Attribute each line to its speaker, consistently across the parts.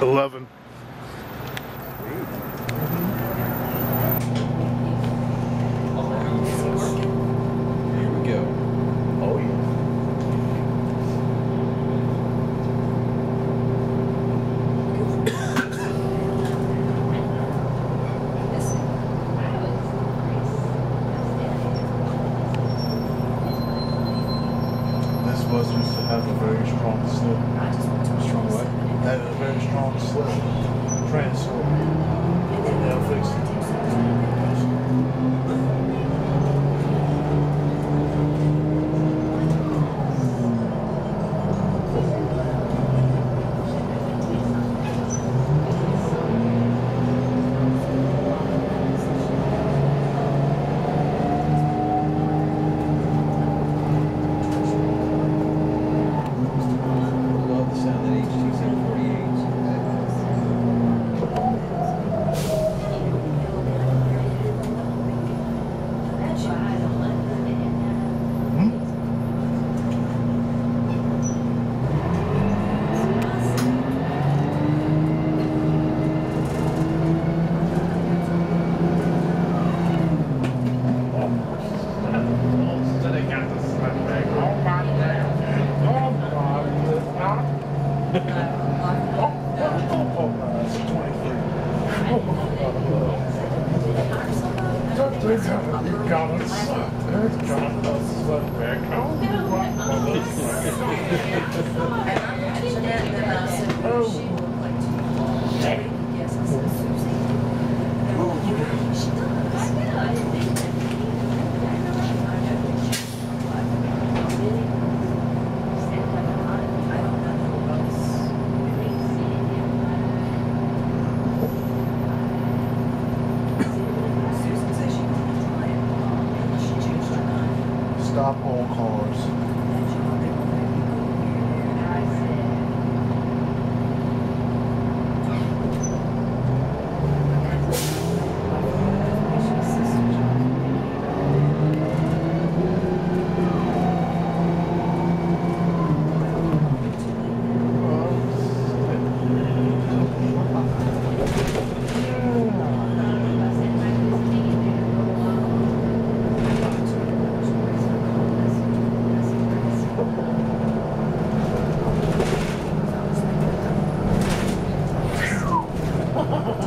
Speaker 1: 11. had a very strong slip, trans slip.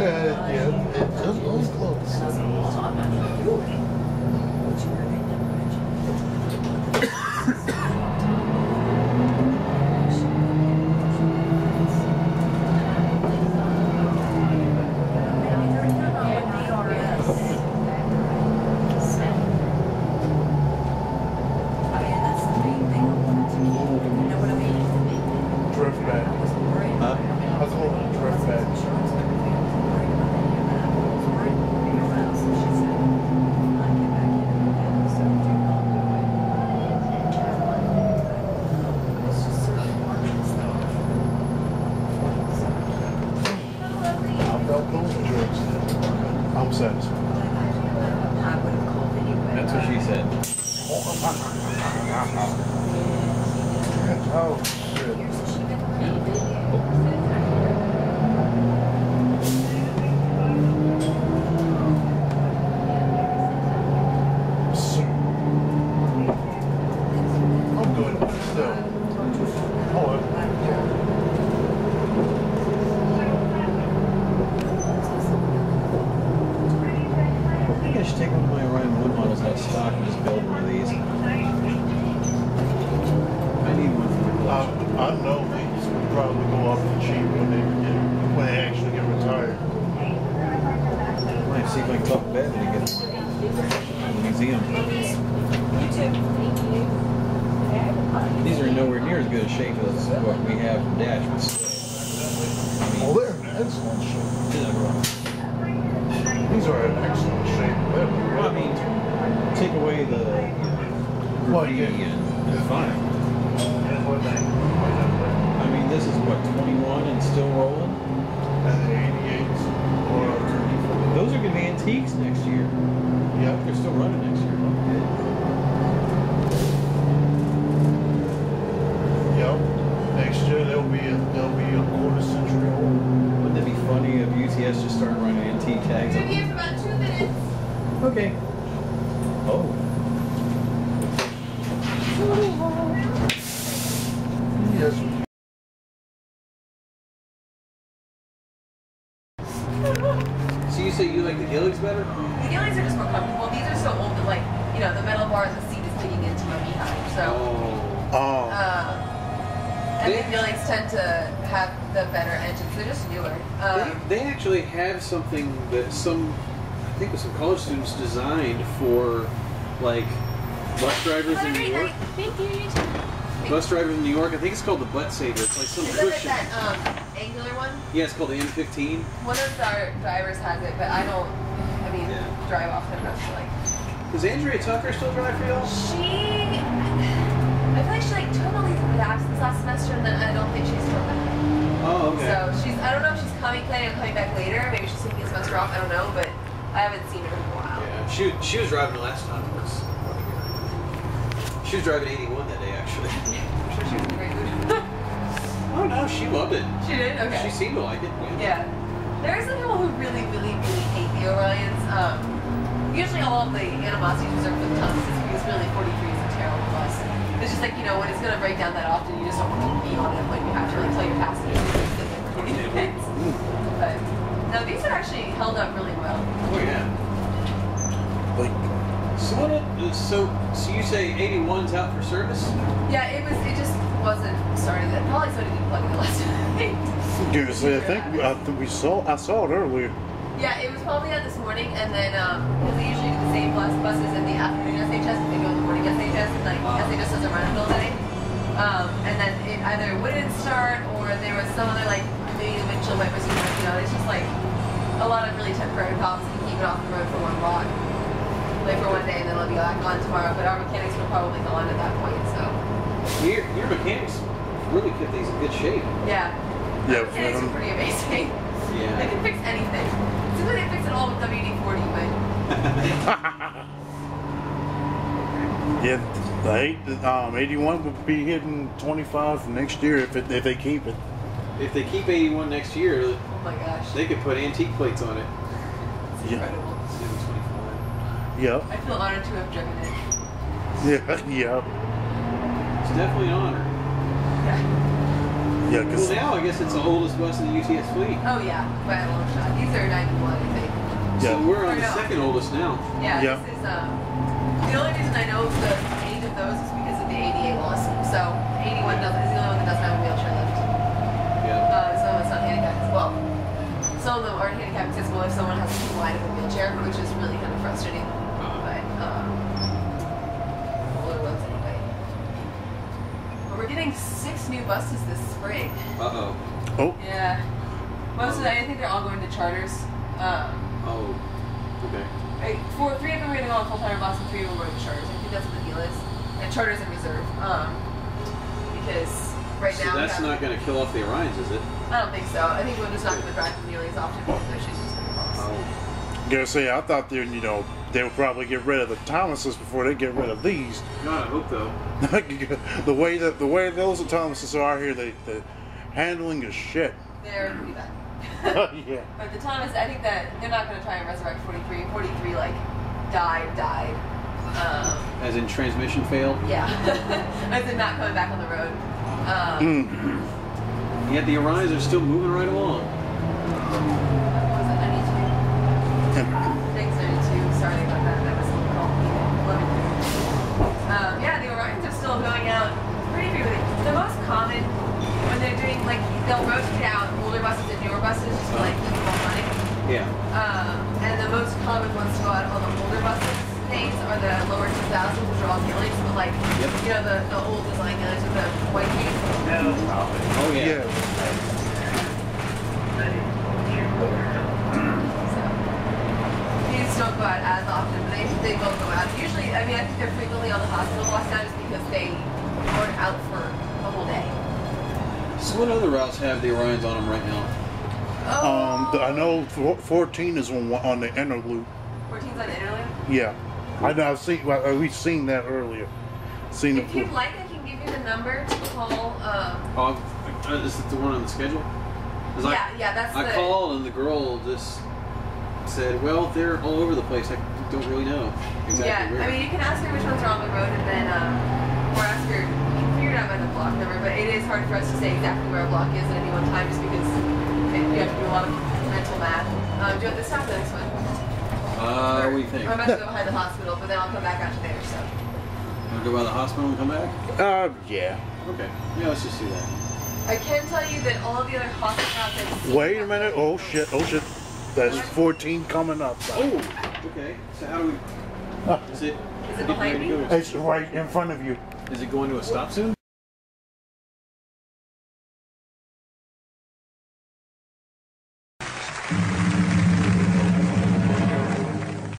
Speaker 1: yeah, it,
Speaker 2: it just goes
Speaker 1: close. upset.
Speaker 3: That's what she said.
Speaker 1: oh.
Speaker 3: Buck bed to get in the museum. These are nowhere near as good a shape as what we have from Dash. but still.
Speaker 1: Well, oh, they're in excellent shape. These are in excellent shape.
Speaker 3: Well, I mean, take away the
Speaker 1: Well,
Speaker 3: graffiti
Speaker 1: yeah.
Speaker 3: and it's fine.
Speaker 1: They, what they,
Speaker 3: I mean, this is what 21 and still rolling.
Speaker 1: and the 88s or 34.
Speaker 3: Those are going to be antiques next year.
Speaker 1: Yeah,
Speaker 3: They're still running next year.
Speaker 1: Yep. Next year they'll be a, they'll be a quarter century old.
Speaker 3: Wouldn't it be funny if UTS just started running antique tags?
Speaker 2: Been here for about two minutes.
Speaker 3: Okay. Oh.
Speaker 2: And
Speaker 4: They-
Speaker 2: the Gilligs tend to have the better engines. They're just newer. Um,
Speaker 4: They, they actually have something that some, I think, was some college students designed for, like, bus drivers in New York.
Speaker 2: night. Thank you. you too.
Speaker 4: Bus drivers in New York. I think it's called the butt saver. It's like some
Speaker 2: Is it
Speaker 4: cushion.
Speaker 2: that um, angular one?
Speaker 4: Yeah, it's called the M15.
Speaker 2: One of our drivers has it, but I don't. I mean,
Speaker 4: Yeah.
Speaker 2: drive often enough to like.
Speaker 4: Does Andrea Tucker still drive for y'all?
Speaker 2: She. I feel like she like took a leave of absence last semester, and then I don't think she's come back.
Speaker 4: Oh, okay.
Speaker 2: So she's. I don't know if she's coming, planning on coming back later. Maybe she's taking a semester off. I don't know, but I haven't seen her in a while.
Speaker 4: Yeah, she she was driving the last time. Was she was driving 81 that day actually.
Speaker 2: I'm sure she was in great mood.
Speaker 4: Oh no, she loved it.
Speaker 2: she did. Okay.
Speaker 4: She seemed to like it.
Speaker 2: Yeah. There are some people who really, really, really hate the Orions. Um, usually all of the animosity is reserved for the because really 43 is a terrible bus. It's just like, you know, when it's going to break down that often, you just don't want to be on it Like, you have to like tell your passengers to sit there for 20 minutes. But no, these are actually held up really well.
Speaker 4: Oh yeah.
Speaker 1: Like,
Speaker 4: So what? it- So so you say 81's out for service?
Speaker 2: Yeah, it was, it just wasn't started. That probably somebody didn't plug in the last night.
Speaker 1: you can say, I think, I think we saw, I saw it earlier.
Speaker 2: Yeah, it was probably out this morning, and then um, because they usually do the same bus buses in the afternoon SHS, they go in the morning SHS, and like. SHS doesn't run until day. Um, and then it either wouldn't start, or there was some other like maybe the windshield wipers, or something, you know, it's just like a lot of really temporary problems to keep it off the road for one block, like for one day, and then it'll be back on tomorrow. But our mechanics will probably go on at that point, so
Speaker 4: Your your mechanics really kept these in good shape.
Speaker 2: yeah.
Speaker 1: Yeah,
Speaker 2: Our mechanics are pretty amazing.
Speaker 4: Yeah.
Speaker 2: They can fix anything. Seems like they fix it all with WD-40, but
Speaker 1: Yeah, the eight, um, 81 would be hitting 25 next year if it, if they keep it.
Speaker 4: If they keep 81 next year,
Speaker 2: oh my gosh.
Speaker 4: they could put antique plates on it.
Speaker 2: It's
Speaker 1: Yeah.
Speaker 2: incredible.
Speaker 4: Instead of 25.
Speaker 1: Yep.
Speaker 2: I feel honored to have driven it.
Speaker 1: Yeah, yeah,
Speaker 4: It's definitely an honor.
Speaker 2: Yeah.
Speaker 1: yeah.
Speaker 4: Well,
Speaker 1: Cause
Speaker 4: now I guess it's the oldest bus in the UTS fleet.
Speaker 2: Oh yeah, by a long shot. These are 91, I think.
Speaker 1: Yeah.
Speaker 4: So we're on the
Speaker 2: no.
Speaker 4: second oldest now.
Speaker 2: Yeah,
Speaker 1: Yeah.
Speaker 2: this is, um, the only reason I know the age of those is because of the ADA laws. So 81 doesn't, is the only one that doesn't have a wheelchair lift.
Speaker 4: Yeah.
Speaker 2: Uh, some of it's not handicapped as well. Some of them aren't handicapped accessible if someone has too wide of a wheelchair, which is really kind of frustrating. But, um, older ones anyway. But we're getting six new buses this spring.
Speaker 4: Uh oh.
Speaker 1: oh,
Speaker 2: Yeah. Most of them, I think they're all going to charters. Um,
Speaker 4: Oh. Okay.
Speaker 2: I, four, three of them are going to go on full-time bus and three of them are going to charters. I think that's what the deal is. And charters in reserve. Um, because right
Speaker 4: So
Speaker 2: now we
Speaker 4: that's not going to kill off the Orions, is it?
Speaker 2: I don't think so. I think we're just not going to drive them nearly as often because their shoes just going to cost.
Speaker 4: Oh.
Speaker 1: gotta say, I thought they, you know, they would probably get rid of the Thomases before they get rid of these.
Speaker 4: God, I hope though.
Speaker 1: the way that the way those Thomases are here, they the handling is shit.
Speaker 2: They're pretty bad.
Speaker 1: yeah.
Speaker 2: But the Thomas, I think that they're not going to try and resurrect 43. 43 like died, died. Um,
Speaker 4: As in transmission failed.
Speaker 2: yeah, as in not coming back on the road. Um,
Speaker 1: Mm.
Speaker 4: Yet the Orions are still moving right along.
Speaker 2: what was it 92? Thanks, 92. Sorry about that. That was a little complicated. Um, yeah, the Orions are still going out pretty frequently. The most common when they're doing like they'll rotate out older buses and newer buses just to like keep them running.
Speaker 4: Yeah.
Speaker 2: Um, and the most common ones to go out on the older buses days are the lower 2000s, which are all Gilligs, but like,
Speaker 4: Yep.
Speaker 2: you know, the, the old design Gilligs with the white paint.
Speaker 4: Oh yeah.
Speaker 2: So these don't go out as often, but they, they will go out. Usually, I mean, I think they're frequently on the hospital bus now just because they aren't out for the whole day.
Speaker 4: So what other routes have the Orions on them right now?
Speaker 3: Um, the, I know four- 14 is on one- on the inner loop.
Speaker 2: 14's on Inner Loop.
Speaker 3: Yeah, I know. I've seen. Well, uh, we've seen that earlier. Seen it.
Speaker 2: If you'd like, I can give you the number to call. Um,
Speaker 4: Oh, uh, is it the one on the schedule? 'Cause I-
Speaker 2: yeah, yeah, that's
Speaker 4: I
Speaker 2: the.
Speaker 4: called and the girl just said, "Well, they're all over the place. I don't really know exactly
Speaker 2: yeah,
Speaker 4: where."
Speaker 2: I mean, you can ask her which ones are on the road, and then, um, or ask her. You can figure it out by the block number, but it is hard for us to say exactly where a block is at any one time, just because it, you have to do a lot of mental math. Um, do you want this time or the next one?
Speaker 4: uh,
Speaker 2: Or-
Speaker 4: what do you think?
Speaker 2: I'm about to go behind the hospital, but then I'll come back after there. So.
Speaker 4: Want to go by the hospital and come back?
Speaker 3: Uh, yeah.
Speaker 4: Okay. Yeah, let's just do that.
Speaker 2: I can tell you that all the other hospital routes
Speaker 3: Wait a minute. Oh shit. Oh shit. That's 14 coming up.
Speaker 4: Oh, okay. So how do we? Is it?
Speaker 2: Is it behind me?
Speaker 3: It's right in front of you.
Speaker 5: Is it going to a stop soon?